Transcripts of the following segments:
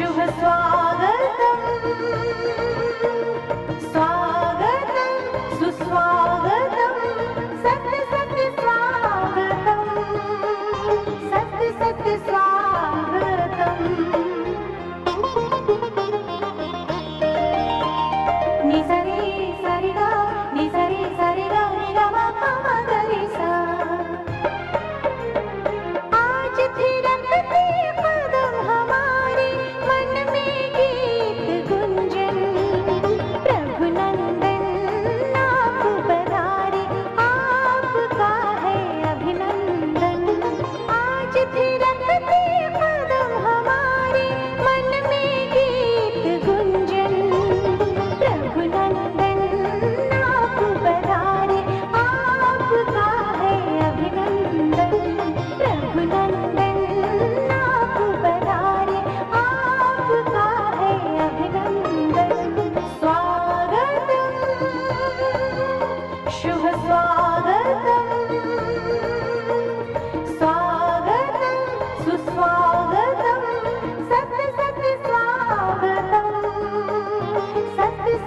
शुभस्वागतम्।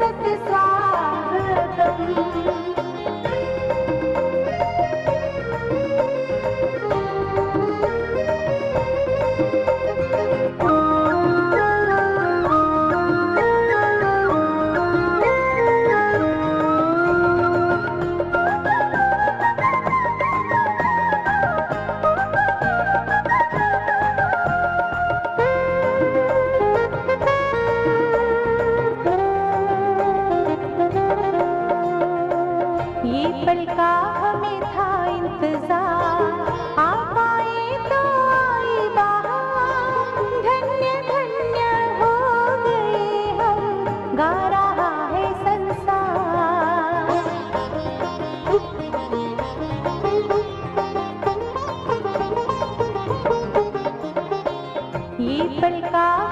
सत साधम इसी पल का हमें था इंतज़ार। आप आए तो आई धन्य धन्य हो गए हम। गा रहा है संसार। ये पल का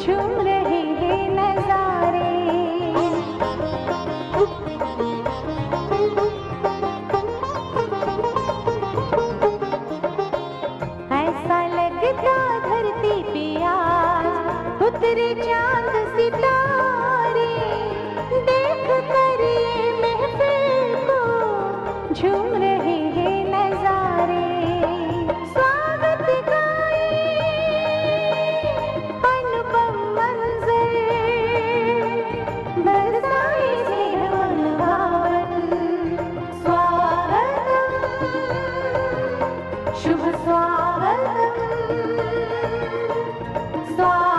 झूम रहे हैं नजारे। ऐसा लगता धरती पिया आज चाँद सितारे। देख कर ये महफिल को झूम रहे side.